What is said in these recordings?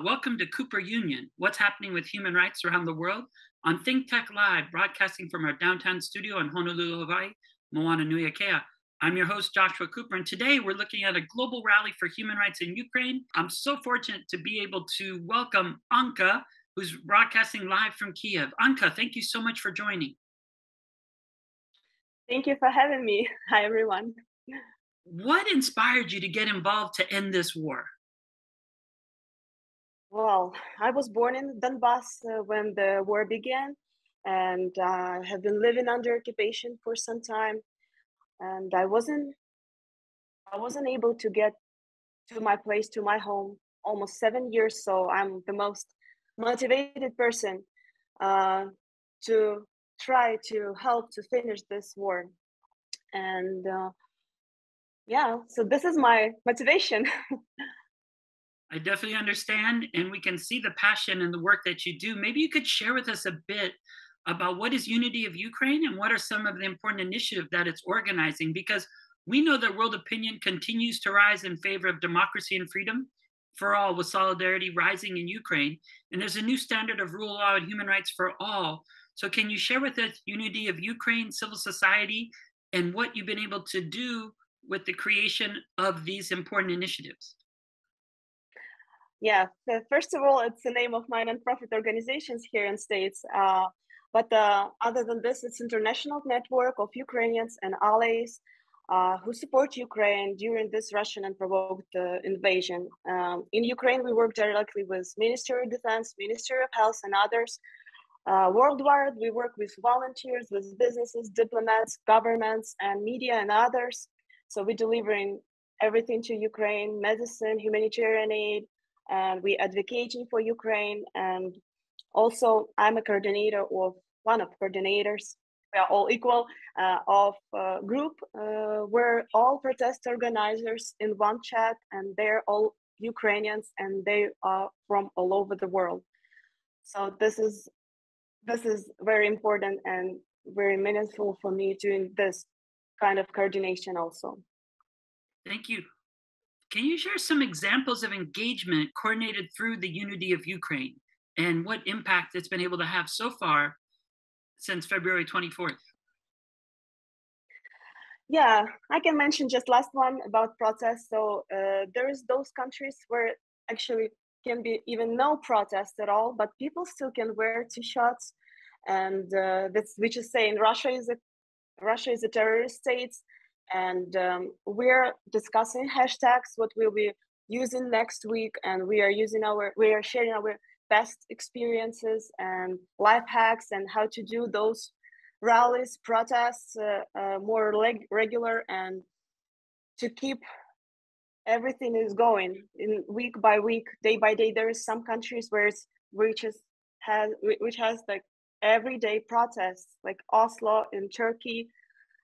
Welcome to Cooper Union. What's happening with human rights around the world on Think Tech Live, broadcasting from our downtown studio in Honolulu, Hawaii, Moana Nui Akea. I'm your host, Joshua Cooper, and today we're looking at a global rally for human rights in Ukraine. I'm so fortunate to be able to welcome Anka, who's broadcasting live from Kiev. Anka, thank you so much for joining. Thank you for having me. Hi, everyone. What inspired you to get involved to end this war? Well, I was born in Donbass uh, when the war began, and uh, have been living under occupation for some time. And I wasn't, I wasn't able to get to my place, to my home, almost seven years. So I'm the most motivated person uh, to try to help to finish this war. And uh, yeah, so this is my motivation. I definitely understand, and we can see the passion and the work that you do. Maybe you could share with us a bit about what is Unity of Ukraine and what are some of the important initiatives that it's organizing, because we know that world opinion continues to rise in favor of democracy and freedom for all, with solidarity rising in Ukraine. And there's a new standard of rule of law and human rights for all. So, can you share with us Unity of Ukraine, civil society, and what you've been able to do with the creation of these important initiatives? Yeah, first of all, it's the name of my nonprofit organizations here in States. Uh, but uh, other than this, it's international network of Ukrainians and allies uh, who support Ukraine during this Russian unprovoked uh, invasion. Um, in Ukraine, we work directly with Ministry of Defense, Ministry of Health, and others. Uh, worldwide, we work with volunteers, with businesses, diplomats, governments, and media, and others. So we're delivering everything to Ukraine: medicine, humanitarian aid, and we're advocating for Ukraine. And also, I'm a coordinator of one of coordinators. We are all equal uh, of a group uh, where all protest organizers in one chat, and they're all Ukrainians, and they are from all over the world. So this is this is very important and very meaningful for me doing this kind of coordination also. Thank you. Can you share some examples of engagement coordinated through the unity of Ukraine and what impact it's been able to have so far since February 24th? Yeah, I can mention just last one about protests. So uh, there's those countries where actually can be even no protest at all, but people still can wear t-shirts, and uh, that's which is saying Russia is a Russia is a terrorist state, and um, we're discussing hashtags what we'll be using next week and we are using our we are sharing our best experiences and life hacks and how to do those rallies protests uh, uh, more leg- regular and to keep everything is going in week by week day by day. There is some countries where it's which is has which has like everyday protests like oslo in turkey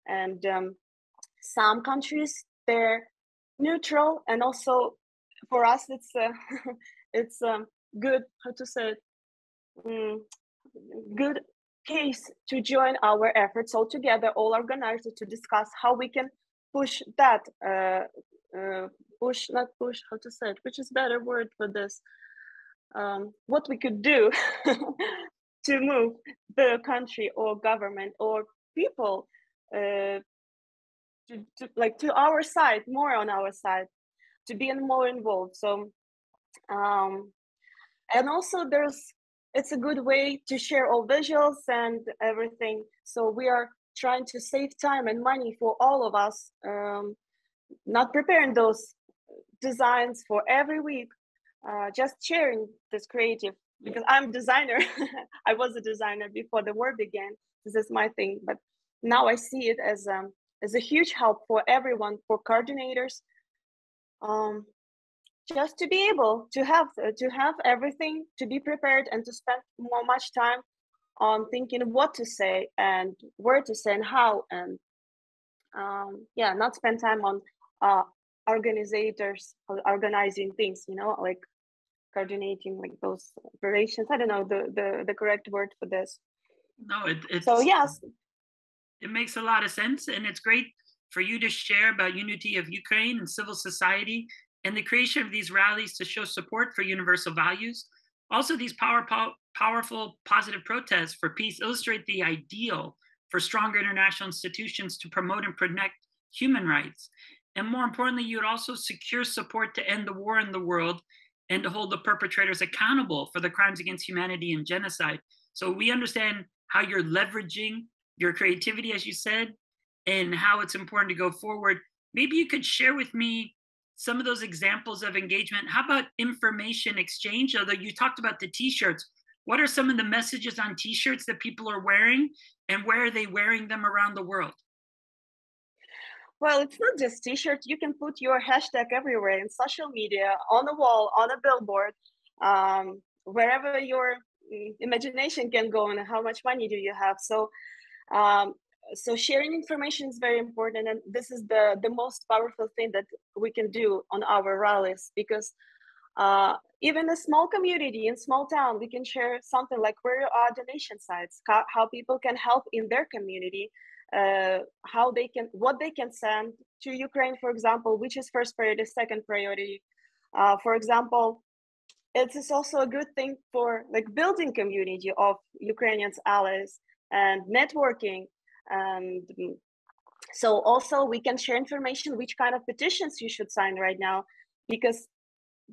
and um, some countries they're neutral and also for us it's uh, it's um, good how to say it, mm, good case to join our efforts all together all organizers to discuss how we can push that uh, uh, push not push how to say it which is better word for this um, what we could do to move the country or government or people uh, to, to like to our side more on our side to be more involved. So um and also there's it's a good way to share all visuals and everything. So we are trying to save time and money for all of us um, not preparing those designs for every week uh, just sharing this creative because i'm designer. I was a designer before the war began. This is my thing but now i see it as um, is a huge help for everyone, for coordinators, um, just to be able to have uh, to have everything to be prepared and to spend more much time on thinking what to say and where to say and how and um, yeah, not spend time on uh, organizers organizing things, you know, like coordinating like those operations. I don't know the the, the correct word for this. No, it, it's so yes, it makes a lot of sense and it's great for you to share about unity of ukraine and civil society and the creation of these rallies to show support for universal values. Also, these power, pow, powerful positive protests for peace illustrate the ideal for stronger international institutions to promote and protect human rights. And more importantly, you would also secure support to end the war in the world and to hold the perpetrators accountable for the crimes against humanity and genocide. So we understand how you're leveraging your creativity, as you said, and how it's important to go forward. Maybe you could share with me some of those examples of engagement. How about information exchange? Although you talked about the t shirts, what are some of the messages on t shirts that people are wearing, and where are they wearing them around the world? Well, it's not just t-shirt. You can put your hashtag everywhere in social media, on a wall, on a billboard, um, wherever your mm, imagination can go and how much money do you have. So, um, so sharing information is very important, and this is the the most powerful thing that we can do on our rallies because. Uh, even a small community in small town, we can share something like where are donation sites, how, people can help in their community, uh, how they can what they can send to ukraine for example which is first priority second priority uh, for example it is also a good thing for like building community of ukrainians allies and networking and so also we can share information which kind of petitions you should sign right now because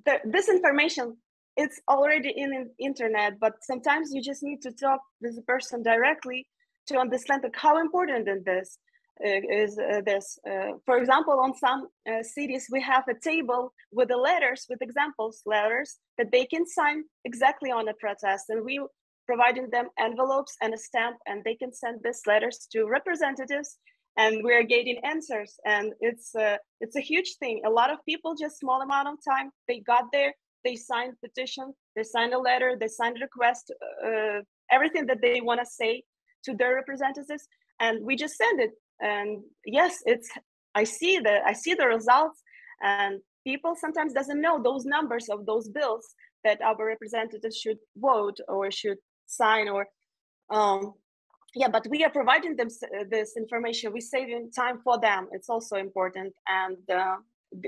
the, this information it's already in the internet but sometimes you just need to talk with the person directly to understand like how important in this uh, is uh, this. Uh, for example, on some uh, cities, we have a table with the letters, with examples letters that they can sign exactly on a protest, and we providing them envelopes and a stamp, and they can send these letters to representatives, and we are getting answers, and it's uh, it's a huge thing. A lot of people just small amount of time they got there, they signed petition, they signed a letter, they signed a request, uh, everything that they want to say to their representatives and we just send it and yes it's i see the i see the results and people sometimes doesn't know those numbers of those bills that our representatives should vote or should sign or um yeah but we are providing them this information. We're saving time for them. It's also important. And uh,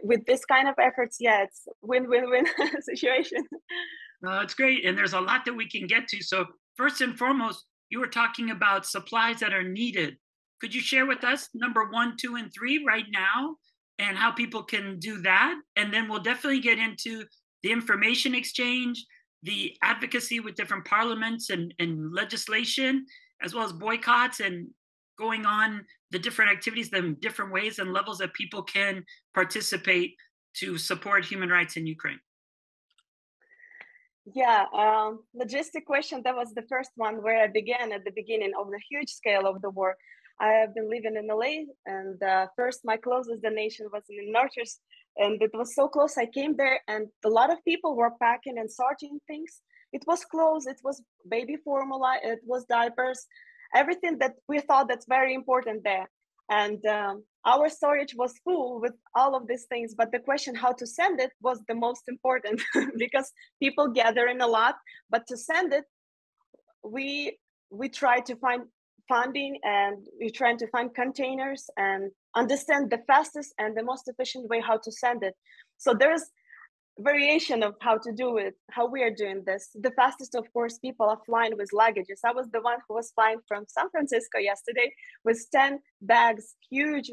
with this kind of efforts yeah it's win-win-win situation. Well that's great. And there's a lot that we can get to. So first and foremost you were talking about supplies that are needed. Could you share with us number one, two, and three right now and how people can do that? And then we'll definitely get into the information exchange, the advocacy with different parliaments and, and legislation, as well as boycotts and going on the different activities, the different ways and levels that people can participate to support human rights in Ukraine. Yeah, um, logistic question. That was the first one where I began at the beginning of the huge scale of the war. I have been living in LA, and uh, first my closest donation was in Northwest, and it was so close. I came there, and a lot of people were packing and sorting things. It was clothes, it was baby formula, it was diapers, everything that we thought that's very important there and um, our storage was full with all of these things but the question how to send it was the most important because people gather in a lot but to send it we we try to find funding and we try to find containers and understand the fastest and the most efficient way how to send it so there's variation of how to do it, how we are doing this. The fastest, of course, people are flying with luggages. I was the one who was flying from San Francisco yesterday with 10 bags, huge,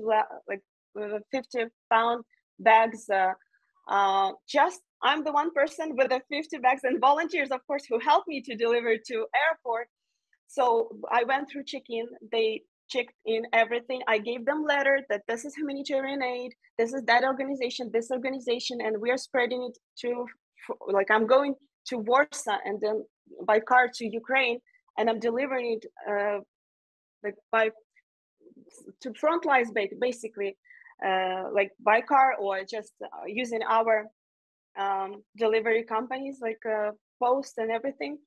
like uh, 50 pound bags. Uh, uh, just I'm the one person with the 50 bags and volunteers, of course, who helped me to deliver to airport. So I went through check-in. They checked in everything. I gave them letter that this is humanitarian aid, this is that organization, this organization, and we are spreading it to like I'm going to Warsaw and then by car to Ukraine, and I'm delivering it uh, like by to front lines basically, uh, like by car or just uh, using our um, delivery companies like uh, Post and everything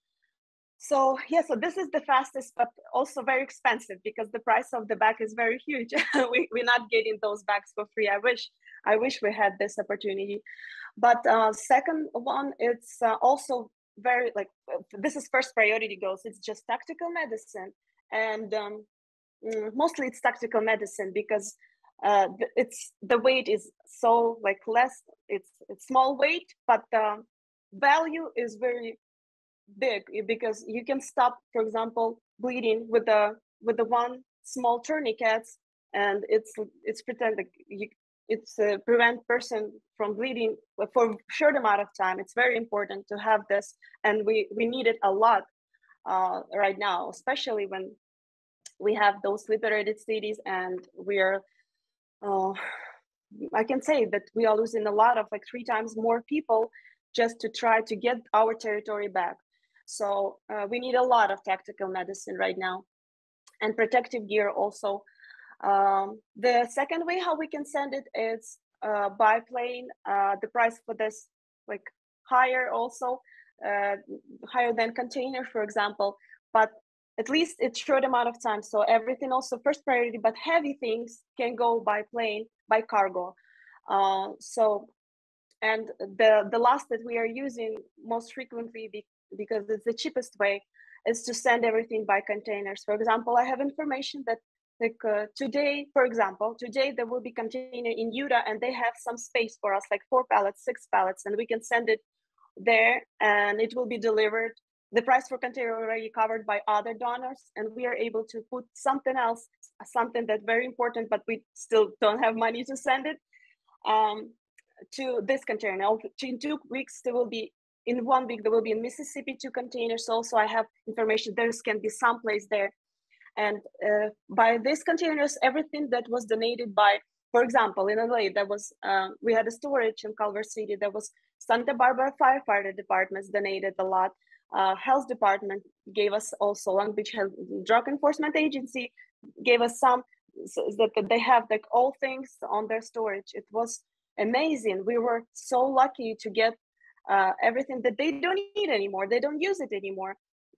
so yeah so this is the fastest but also very expensive because the price of the bag is very huge. We, we're not getting those bags for free. I wish i wish we had this opportunity. But uh, second one it's uh, also very like uh, this is first priority goals. It's just tactical medicine and um, mm, mostly it's tactical medicine because uh, it's the weight is so like less it's, it's small weight but the value is very big because you can stop for example bleeding with the with the one small tourniquets and it's it's pretend you it's uh, prevent person from bleeding for short amount of time. It's very important to have this and we we need it a lot uh, right now especially when we have those liberated cities and we are uh, i can say that we are losing a lot of like three times more people just to try to get our territory back so uh, we need a lot of tactical medicine right now and protective gear also. Um, the second way how we can send it is uh, by plane uh, the price for this like higher also uh, higher than container for example but at least it's short amount of time. So everything also first priority but heavy things can go by plane by cargo. Uh, so and the the last that we are using most frequently because it's the cheapest way is to send everything by containers. For example i have information that like uh, today for example today there will be container in utah and they have some space for us like four pallets six pallets and we can send it there and it will be delivered. The price for container already covered by other donors and we are able to put something else something that's very important but we still don't have money to send it um, to this container. Now in two weeks there will be in one week there will be in mississippi two containers also i have information there can be some place there and uh, by these containers everything that was donated by for example in la that was uh, we had a storage in culver city that was santa barbara firefighter departments donated a lot uh, health department gave us also Long Beach Health Drug Enforcement Agency gave us some so that they have like all things on their storage. It was amazing. We were so lucky to get uh, everything that they don't need anymore. They don't use it anymore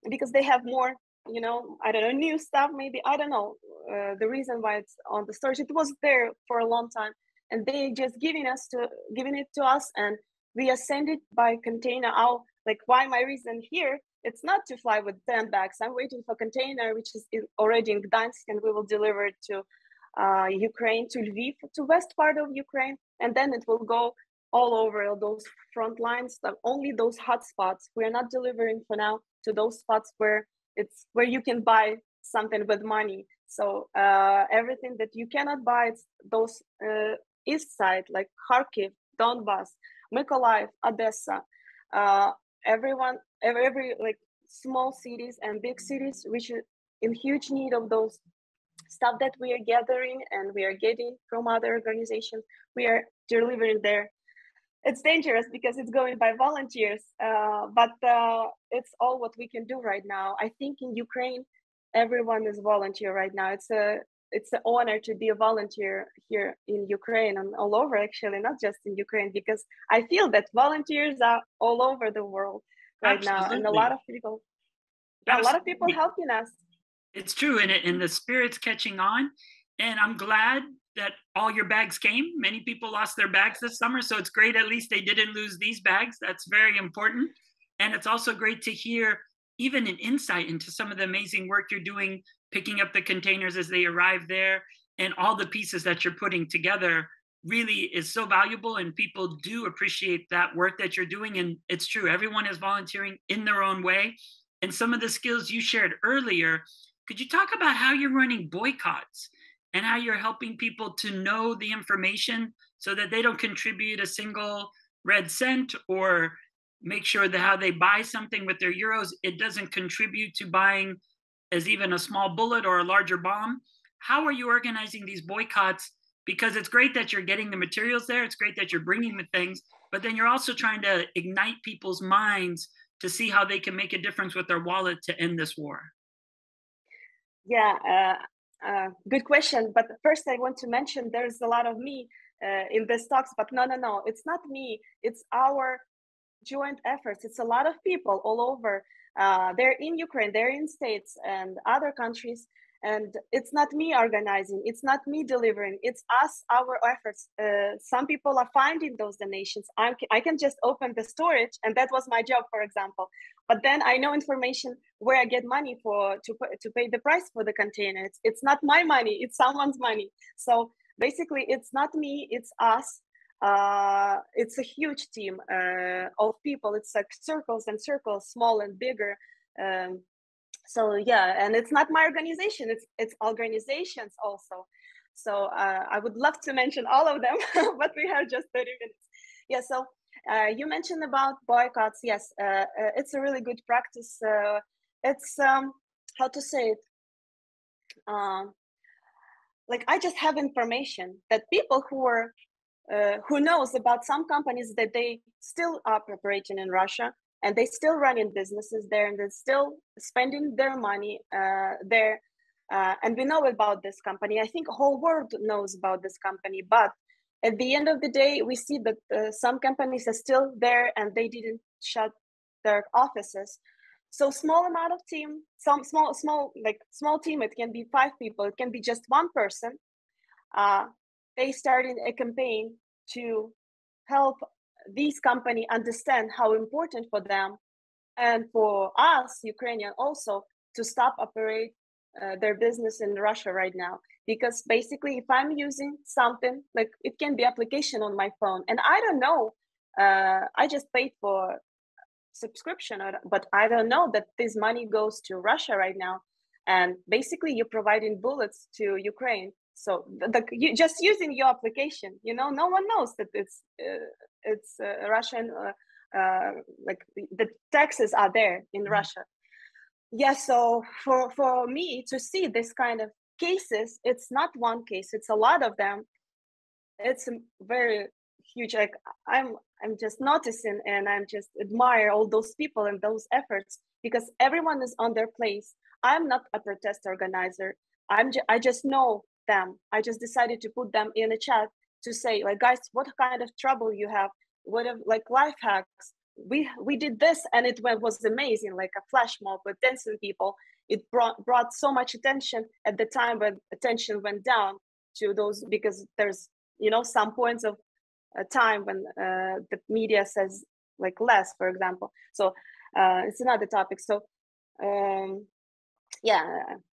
because they have more, you know, I don't know, new stuff. Maybe I don't know uh, the reason why it's on the storage. It was there for a long time, and they just giving us to giving it to us, and we send it by container out like why my reason here it's not to fly with 10 bags i'm waiting for container which is already in gdansk and we will deliver to uh, ukraine to lviv to west part of ukraine and then it will go all over those front lines that only those hot spots. We're not delivering for now to those spots where it's where you can buy something with money. So uh, everything that you cannot buy it's those uh, east side like kharkiv donbass mykolaiv odessa uh, everyone every, every like small cities and big cities which are in huge need of those stuff that we are gathering and we are getting from other organizations we are delivering there it's dangerous because it's going by volunteers uh, but uh, it's all what we can do right now i think in ukraine everyone is volunteer right now it's a it's an honor to be a volunteer here in Ukraine and all over actually, not just in Ukraine, because I feel that volunteers are all over the world right Absolutely. now, and a lot of people, Absolutely. a lot of people helping us. It's true, and it, and the spirit's catching on, and I'm glad that all your bags came. Many people lost their bags this summer, so it's great. At least they didn't lose these bags. That's very important, and it's also great to hear even an insight into some of the amazing work you're doing picking up the containers as they arrive there and all the pieces that you're putting together really is so valuable and people do appreciate that work that you're doing and it's true everyone is volunteering in their own way and some of the skills you shared earlier could you talk about how you're running boycotts and how you're helping people to know the information so that they don't contribute a single red cent or make sure that how they buy something with their euros it doesn't contribute to buying as even a small bullet or a larger bomb. How are you organizing these boycotts? Because it's great that you're getting the materials there, it's great that you're bringing the things, but then you're also trying to ignite people's minds to see how they can make a difference with their wallet to end this war. Yeah, uh, uh, good question. But first, I want to mention there's a lot of me uh, in these talks, but no, no, no, it's not me. It's our joint efforts. It's a lot of people all over uh, they're in Ukraine, they're in states and other countries, and it's not me organizing it's not me delivering it's us our efforts. Uh, some people are finding those donations. I'm, i can just open the storage and that was my job for example. But then i know information where i get money for to, to pay the price for the container. It's, it's not my money it's someone's money. So basically it's not me it's us. Uh, it's a huge team uh, of people. It's like circles and circles small and bigger. Um, so yeah and it's not my organization it's it's organizations also. So uh, i would love to mention all of them but we have just 30 minutes. Yeah so uh, you mentioned about boycotts. Yes uh, uh it's a really good practice uh, it's um, how to say it? Um, like i just have information that people who are uh, who knows about some companies that they still are operating in russia and they still running businesses there and they're still spending their money uh, there. Uh, and we know about this company. I think whole world knows about this company but at the end of the day we see that uh, some companies are still there and they didn't shut their offices. So small amount of team some small small like small team it can be five people it can be just one person uh, they started a campaign to help these companies understand how important for them and for us ukrainian also to stop operate uh, their business in russia right now. Because basically if i'm using something like it can be application on my phone and i don't know uh, i just paid for subscription but i don't know that this money goes to russia right now. And basically you're providing bullets to ukraine. So the, the you, just using your application you know no one knows that it's uh, it's uh, Russian, uh, uh, like the taxes are there in mm-hmm. Russia. Yeah, so for for me to see this kind of cases, it's not one case; it's a lot of them. It's very huge. Like I'm, I'm just noticing, and I'm just admire all those people and those efforts because everyone is on their place. I'm not a protest organizer. I'm, ju- I just know them. I just decided to put them in a chat to say like guys what kind of trouble you have? What if like life hacks? We we did this and it went, was amazing like a flash mob with dancing people. It brought brought so much attention at the time when attention went down to those because there's you know some points of a time when uh, the media says like less for example. So uh, it's another topic. So um yeah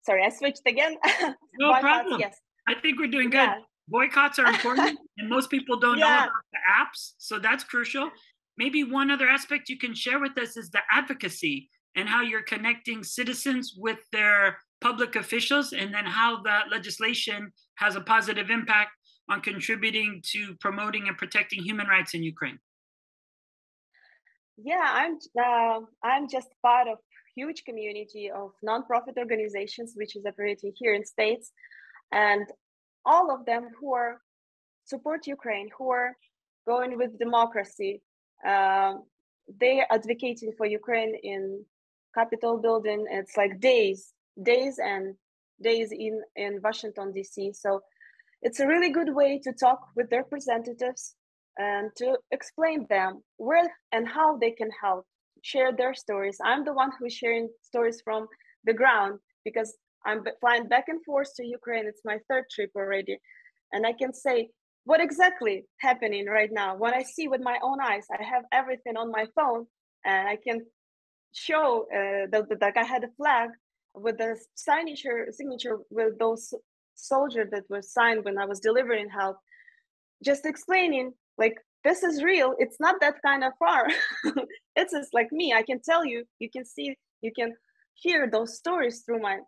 sorry i switched again. No problem. yes. I think we're doing good. Yeah boycotts are important and most people don't yeah. know about the apps so that's crucial maybe one other aspect you can share with us is the advocacy and how you're connecting citizens with their public officials and then how that legislation has a positive impact on contributing to promoting and protecting human rights in ukraine yeah i'm uh, i'm just part of huge community of nonprofit organizations which is operating here in states and all of them who are support Ukraine, who are going with democracy. Uh, they are advocating for Ukraine in Capitol building. It's like days, days and days in in Washington D.C. So it's a really good way to talk with their representatives and to explain them where and how they can help share their stories. I'm the one who's sharing stories from the ground because I'm flying back and forth to Ukraine. It's my third trip already. And I can say what exactly happening right now. When I see with my own eyes, I have everything on my phone and I can show uh, that, that I had a flag with the signature signature with those soldiers that were signed when I was delivering help. Just explaining like this is real. It's not that kind of far. it's just like me. I can tell you, you can see, you can hear those stories through my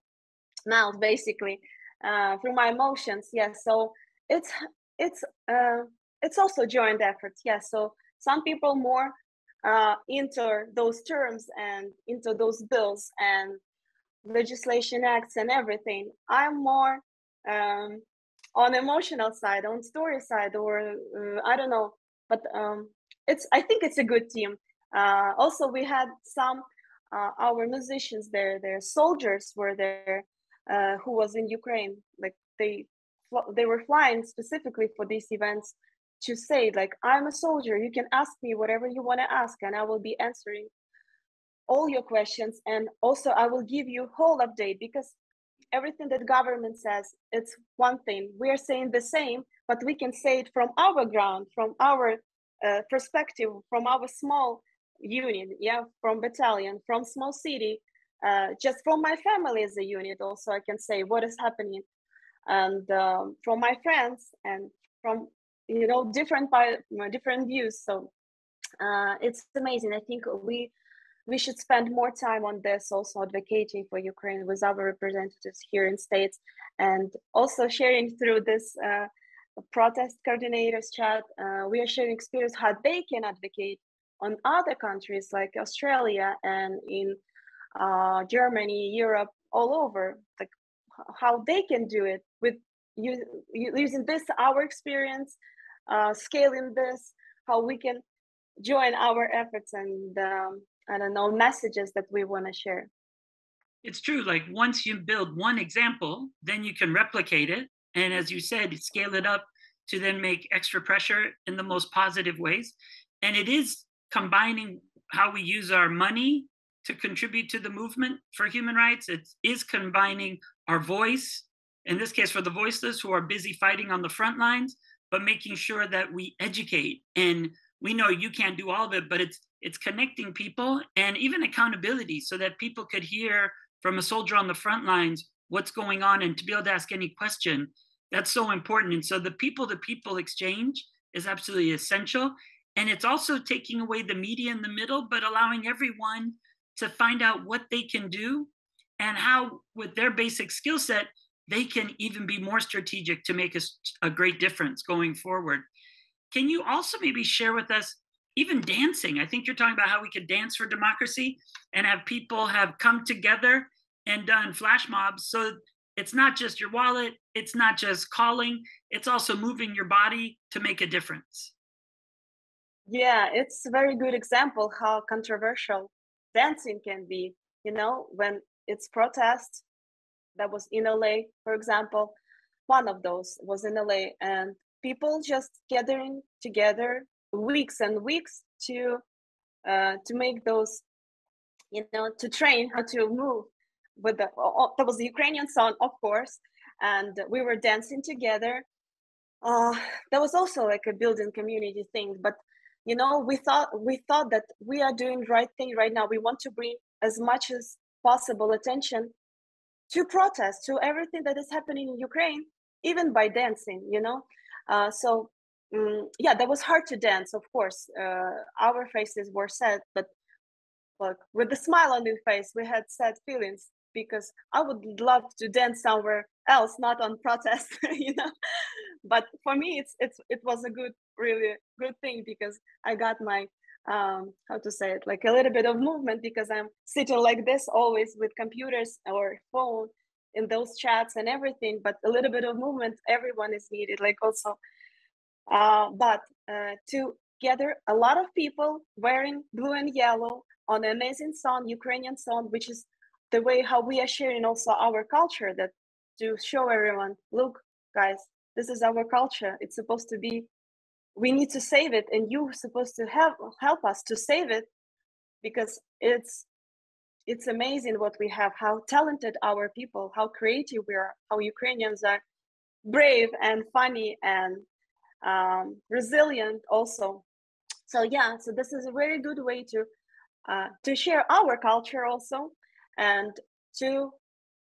mouth basically uh, through my emotions yes so it's it's uh, it's also joint effort. yes so some people more uh, into those terms and into those bills and legislation acts and everything i'm more um, on emotional side on story side or uh, i don't know but um, it's i think it's a good team uh, also we had some uh, our musicians there their soldiers were there uh, who was in Ukraine. Like they they were flying specifically for these events to say like I'm a soldier. You can ask me whatever you want to ask, and I will be answering all your questions. And also I will give you whole update because everything that government says it's one thing we are saying the same but we can say it from our ground from our uh, perspective from our small union, yeah from battalion from small city uh, just from my family as a unit also i can say what is happening and um, from my friends and from you know different by different views. So uh, it's amazing. I think we we should spend more time on this also advocating for ukraine with our representatives here in states and also sharing through this uh, protest coordinators chat. Uh, we are sharing experience how they can advocate on other countries like australia and in uh, germany europe all over like how they can do it with you, using this our experience uh, scaling this how we can join our efforts and um, i don't know messages that we want to share. It's true like once you build one example then you can replicate it and as you said scale it up to then make extra pressure in the most positive ways. And it is combining how we use our money to contribute to the movement for human rights. It is combining our voice in this case for the voiceless who are busy fighting on the front lines but making sure that we educate. And we know you can't do all of it but it's it's connecting people and even accountability so that people could hear from a soldier on the front lines what's going on and to be able to ask any question. That's so important. And so the people to people exchange is absolutely essential. And it's also taking away the media in the middle but allowing everyone to find out what they can do and how with their basic skill set they can even be more strategic to make a, a great difference going forward. Can you also maybe share with us even dancing? I think you're talking about how we could dance for democracy and have people have come together and done flash mobs. So it's not just your wallet, it's not just calling, it's also moving your body to make a difference. Yeah, it's a very good example how controversial dancing can be. You know, when it's protest that was in LA, for example. One of those was in LA, and people just gathering together weeks and weeks to uh, to make those, you know, to train how to move with the. Oh, that was the Ukrainian song, of course, and we were dancing together. Uh, that was also like a building community thing, but you know we thought we thought that we are doing right thing right now we want to bring as much as possible attention to protest to everything that is happening in Ukraine, even by dancing, you know. Uh, so um, yeah, that was hard to dance. Of course, uh, our faces were sad, but like with a smile on your face, we had sad feelings because I would love to dance somewhere else, not on protest, you know. But for me, it's it's it was a good, really good thing because I got my um, how to say it, like a little bit of movement because I'm sitting like this always with computers or phone in those chats and everything. But a little bit of movement, everyone is needed. Like also, uh, but uh, to gather a lot of people wearing blue and yellow on an amazing song, Ukrainian song, which is the way how we are sharing also our culture. That to show everyone, look, guys, this is our culture. It's supposed to be we need to save it and you're supposed to help help us to save it because it's it's amazing what we have how talented our people how creative we are how ukrainians are brave and funny and um, resilient also so yeah so this is a very good way to uh, to share our culture also and to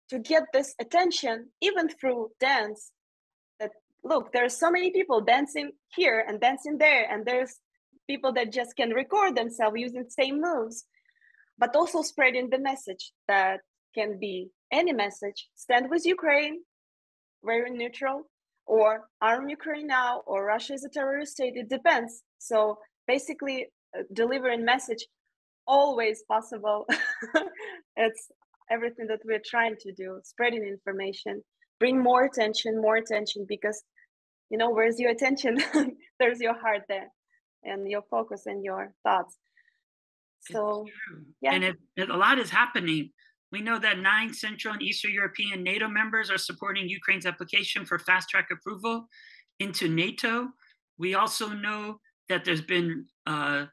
to get this attention even through dance look, there's so many people dancing here and dancing there, and there's people that just can record themselves using the same moves, but also spreading the message that can be any message stand with Ukraine, very neutral, or arm Ukraine now, or Russia is a terrorist state. It depends. So basically, uh, delivering message always possible. it's everything that we're trying to do, spreading information, bring more attention, more attention, because you know where's your attention? There's your heart there and your focus and your thoughts. So yeah. And a lot is happening. We know that nine central and eastern european nato members are supporting ukraine's application for fast track approval into nato. We also know that there's been uh,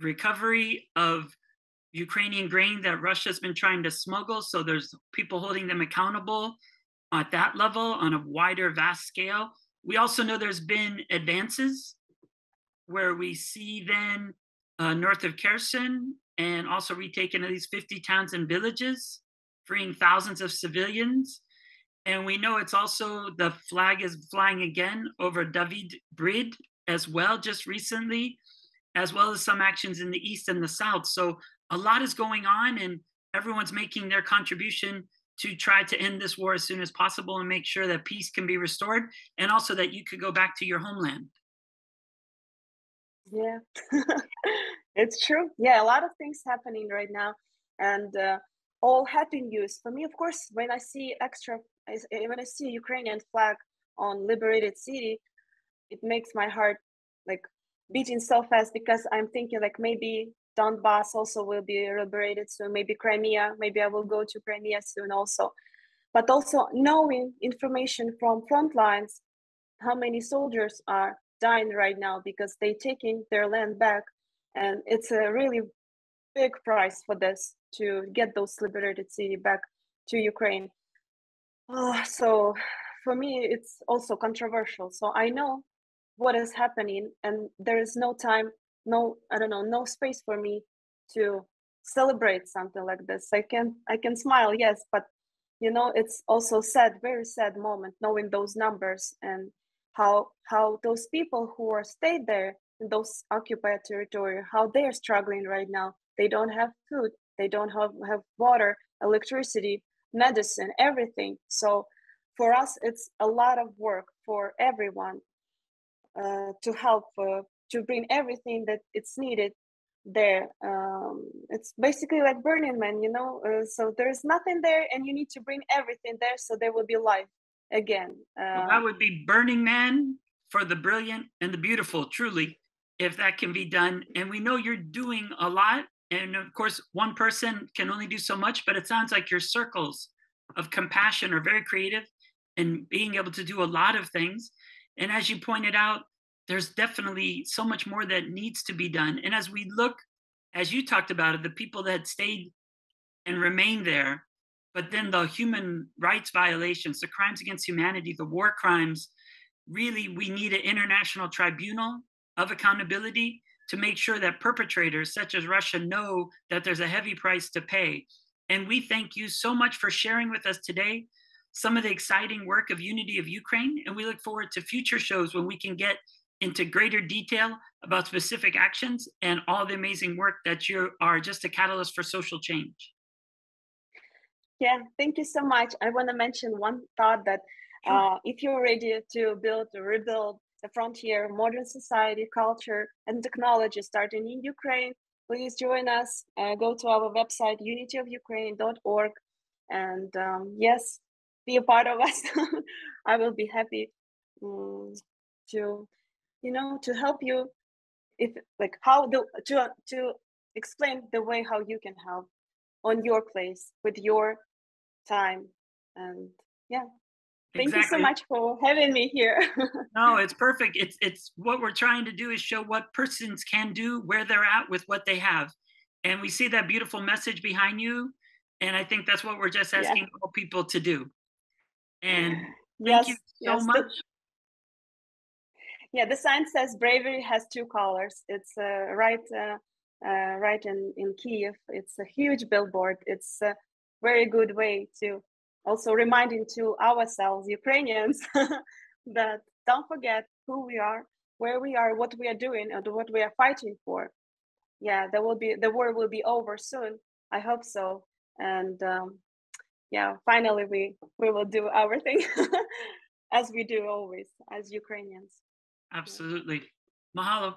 recovery of Ukrainian grain that Russia's been trying to smuggle. So there's people holding them accountable at that level on a wider, vast scale. We also know there's been advances where we see then uh, north of Kherson and also retaken at least 50 towns and villages, freeing thousands of civilians. And we know it's also the flag is flying again over Davydiv Brid as well, just recently, as well as some actions in the east and the south. So a lot is going on, and everyone's making their contribution to try to end this war as soon as possible and make sure that peace can be restored and also that you could go back to your homeland. Yeah, it's true. Yeah, a lot of things happening right now, and uh, all happy news for me. Of course, when I see extra, when I see Ukrainian flag on liberated city, it makes my heart like beating so fast because I'm thinking like maybe Donbass also will be liberated soon. Maybe Crimea. Maybe I will go to Crimea soon also. But also knowing information from front lines, how many soldiers are dying right now because they taking their land back, and it's a really big price for this to get those liberated city back to Ukraine. Oh, so for me, it's also controversial. So I know what is happening, and there is no time no i don't know no space for me to celebrate something like this. I can i can smile yes but you know it's also sad very sad moment knowing those numbers and how how those people who are stayed there in those occupied territory how they are struggling right now. They don't have food they don't have, have water electricity medicine everything. So for us it's a lot of work for everyone uh, to help uh, to bring everything that it's needed there um, it's basically like burning man you know uh, so there's nothing there and you need to bring everything there so there will be life again uh, well, that would be burning man for the brilliant and the beautiful truly if that can be done. And we know you're doing a lot and of course one person can only do so much but it sounds like your circles of compassion are very creative and being able to do a lot of things. And as you pointed out there's definitely so much more that needs to be done. And as we look, as you talked about it, the people that stayed and remained there, but then the human rights violations, the crimes against humanity, the war crimes, really, we need an international tribunal of accountability to make sure that perpetrators such as Russia know that there's a heavy price to pay. And we thank you so much for sharing with us today some of the exciting work of Unity of Ukraine. And we look forward to future shows when we can get into greater detail about specific actions and all the amazing work that you are just a catalyst for social change. Yeah, thank you so much. I want to mention one thought that uh, if you're ready to build or rebuild the frontier, modern society, culture, and technology starting in Ukraine, please join us. Uh, go to our website, unityofukraine.org. And um, yes, be a part of us. I will be happy um, to you know to help you if like how the to uh, to explain the way how you can help on your place with your time and yeah thank exactly. you so much for having me here no it's perfect it's it's what we're trying to do is show what persons can do where they're at with what they have and we see that beautiful message behind you and i think that's what we're just asking yeah. all people to do and thank yes, you so yes. much yeah the sign says bravery has two colors. It's uh, right uh, uh, right in in kiev it's a huge billboard. It's a very good way to also reminding to ourselves ukrainians that don't forget who we are where we are what we are doing and what we are fighting for. Yeah there will be the war will be over soon. I hope so. And um, yeah finally we we will do our thing as we do always as ukrainians Absolutely. Mahalo.